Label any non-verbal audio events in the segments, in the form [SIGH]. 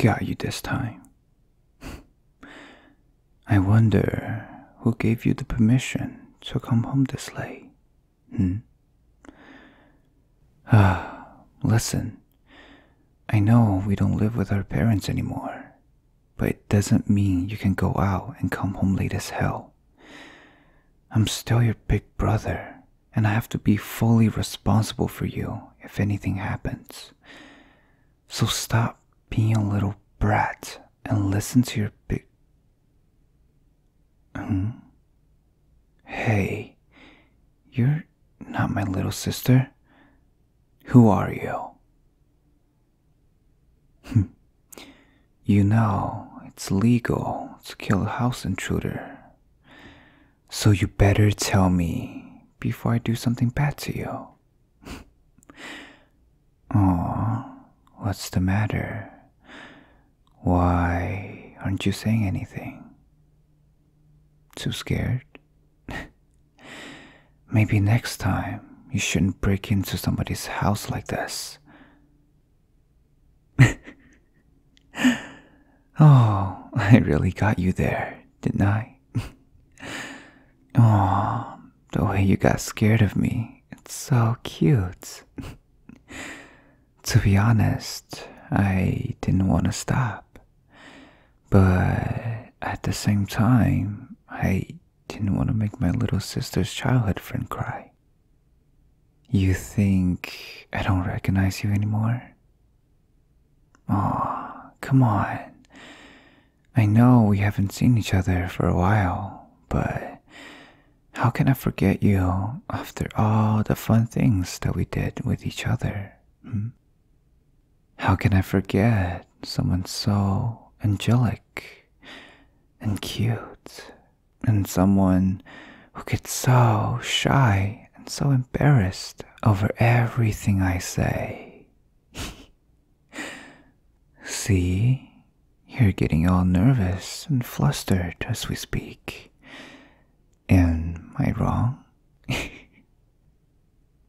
got you this time. [LAUGHS] I wonder who gave you the permission to come home this late. Hmm? Ah, [SIGHS] listen. I know we don't live with our parents anymore, but it doesn't mean you can go out and come home late as hell. I'm still your big brother, and I have to be fully responsible for you if anything happens. So stop being a little brat and listen to your big. Hmm? Hey, you're not my little sister. Who are you? Hmm. you know, it's legal to kill a house intruder. So you better tell me before I do something bad to you. [LAUGHS] Aw, what's the matter? Why aren't you saying anything? Too scared? [LAUGHS] Maybe next time you shouldn't break into somebody's house like this. [LAUGHS] oh, I really got you there, didn't I? [LAUGHS] oh, the way you got scared of me. It's so cute. to be honest, I didn't want to stop. But at the same time, I didn't want to make my little sister's childhood friend cry. You think I don't recognize you anymore? Aw, come on. I know we haven't seen each other for a while, but how can I forget you after all the fun things that we did with each other? Hmm? How can I forget someone so angelic and cute and someone who gets so shy and so embarrassed over everything I say? [LAUGHS] See, you're getting all nervous and flustered as we speak. Am I wrong? [LAUGHS]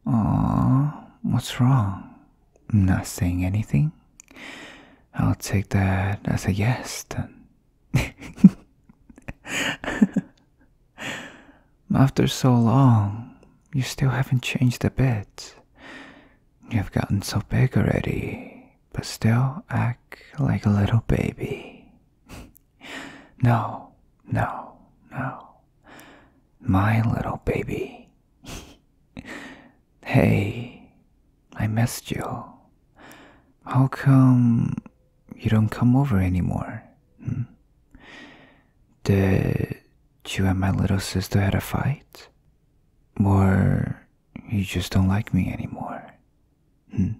Aw, what's wrong? I'm not saying anything? I'll take that as a yes then. [LAUGHS] After so long, you still haven't changed a bit. You've gotten so big already, but still act like a little baby. [LAUGHS] no, no, no. My little baby. [LAUGHS] hey, I missed you. How come you don't come over anymore? Hmm? Did you and my little sister had a fight? Or you just don't like me anymore? Hmm?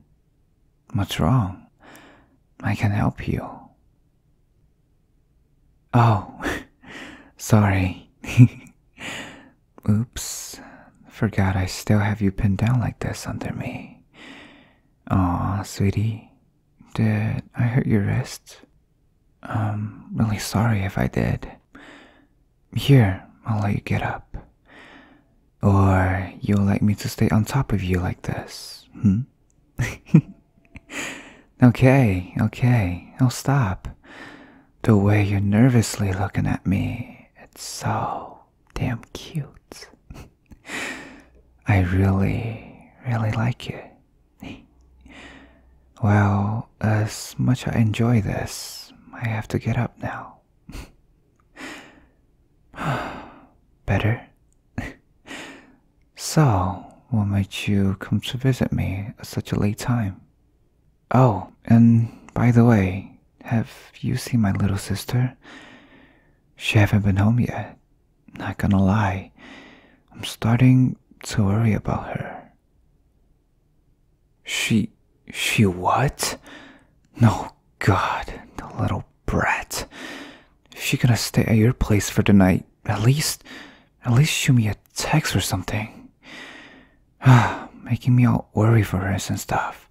What's wrong? I can help you. Oh, [LAUGHS] sorry. [LAUGHS] Oops, forgot I still have you pinned down like this under me. Aw, sweetie, did I hurt your wrist? I'm really sorry if I did. Here, I'll let you get up. Or you'll like me to stay on top of you like this, hmm? [LAUGHS] okay, okay, I'll stop. The way you're nervously looking at me, it's so damn cute. [LAUGHS] I really, really like it. [LAUGHS] Well, as much I enjoy this, I have to get up now. [SIGHS] Better? [LAUGHS] so, what made you come to visit me at such a late time? Oh, and by the way, have you seen my little sister? She haven't been home yet. Not gonna lie, I'm starting to worry about her. She she what? No, God, the little brat. If she gonna stay at your place for the night, at least, at least shoot me a text or something. Ah, making me all worry for her and stuff.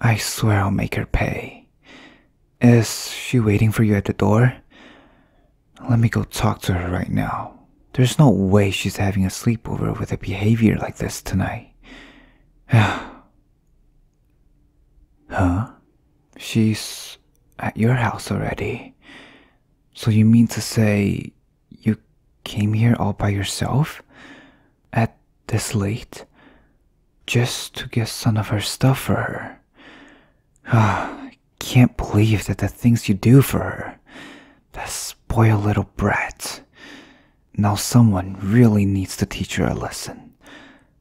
I swear I'll make her pay. Is she waiting for you at the door? Let me go talk to her right now. There's no way she's having a sleepover with a behavior like this tonight. [SIGHS] Huh? She's at your house already. So you mean to say you came here all by yourself? At this late? Just to get some of her stuff for her? [SIGHS] I can't believe that the things you do for her. That spoiled little brat. Now someone really needs to teach her a lesson.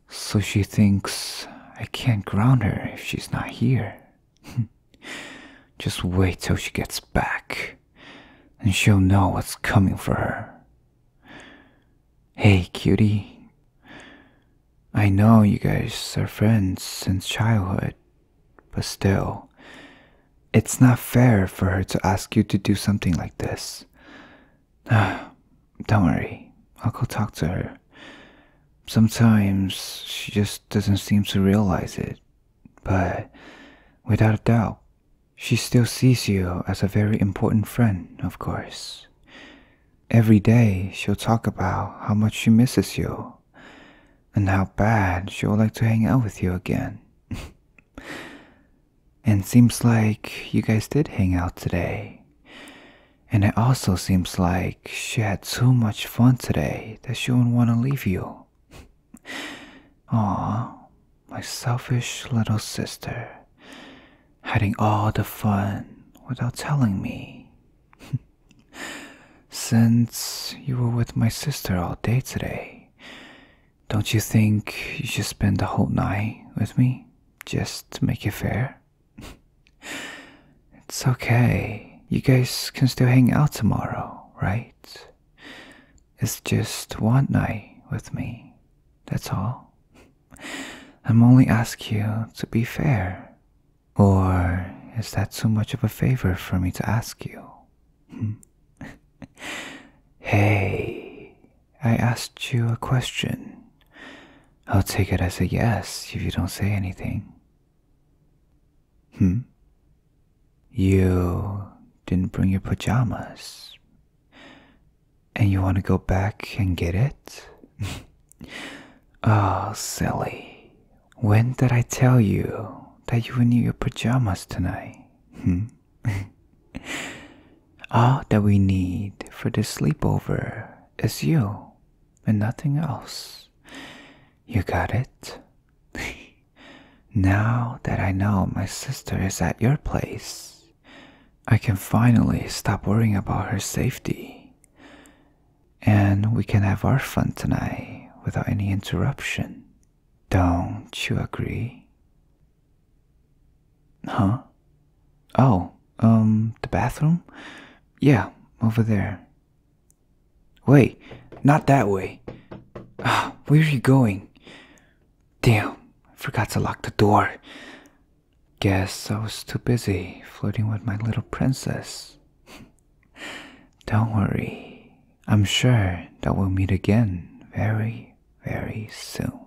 So she thinks I can't ground her if she's not here. [LAUGHS] Just wait till she gets back, and she'll know what's coming for her. Hey, cutie. I know you guys are friends since childhood, but still, it's not fair for her to ask you to do something like this. [SIGHS] Don't worry, I'll go talk to her. Sometimes she just doesn't seem to realize it, but without a doubt, she still sees you as a very important friend, of course. Every day she'll talk about how much she misses you and how bad she would like to hang out with you again. [LAUGHS] and seems like you guys did hang out today. And it also seems like she had too much fun today that she wouldn't want to leave you. [LAUGHS] Aw, my selfish little sister, having all the fun without telling me. [LAUGHS] Since you were with my sister all day today, don't you think you should spend the whole night with me just to make it fair? [LAUGHS] it's okay. You guys can still hang out tomorrow, right? It's just one night with me. That's all. [LAUGHS] I'm only asking you to be fair. Or is that too much of a favor for me to ask you? Hmm? [LAUGHS] hey, I asked you a question. I'll take it as a yes if you don't say anything. Hmm? You didn't bring your pajamas. And you want to go back and get it? [LAUGHS] oh, silly. When did I tell you that you need your pajamas tonight? Hmm? [LAUGHS] All that we need for this sleepover is you and nothing else. You got it? [LAUGHS] now that I know my sister is at your place, I can finally stop worrying about her safety. And we can have our fun tonight without any interruption. Don't you agree? Huh? Oh, um, the bathroom? Yeah, over there. Wait, not that way. Ah, where are you going? Damn, I forgot to lock the door. Guess I was too busy flirting with my little princess. [LAUGHS] Don't worry, I'm sure that we'll meet again very, very soon.